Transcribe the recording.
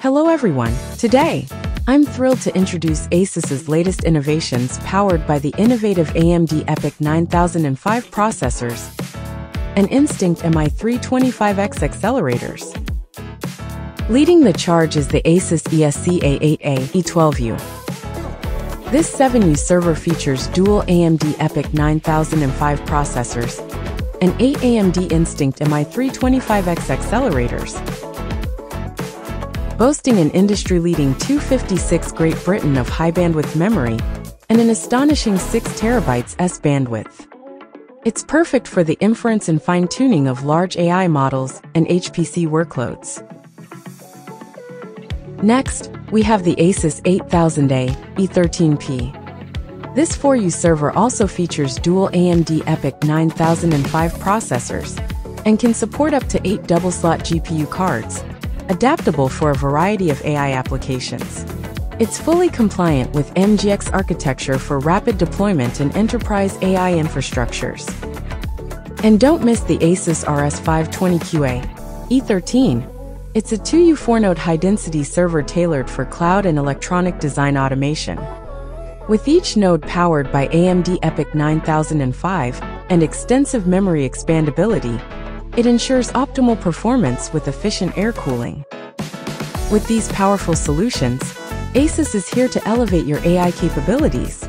Hello everyone. Today, I'm thrilled to introduce ASUS's latest innovations powered by the innovative AMD EPYC 9005 processors and Instinct MI325X accelerators. Leading the charge is the Asus ESC A8A E12U. This 7U server features dual AMD EPYC 9005 processors and 8 AMD Instinct MI325X accelerators boasting an industry-leading 256 Great Britain of high-bandwidth memory and an astonishing 6 terabytes S bandwidth. It's perfect for the inference and fine-tuning of large AI models and HPC workloads. Next, we have the Asus 8000A E13P. This 4U server also features dual AMD EPYC 9005 processors and can support up to 8 double-slot GPU cards, adaptable for a variety of AI applications. It's fully compliant with MGX architecture for rapid deployment in enterprise AI infrastructures. And don't miss the Asus RS520QA E13. It's a 2U 4-node high-density server tailored for cloud and electronic design automation. With each node powered by AMD EPYC 9005 and extensive memory expandability, it ensures optimal performance with efficient air cooling. With these powerful solutions, ASUS is here to elevate your AI capabilities.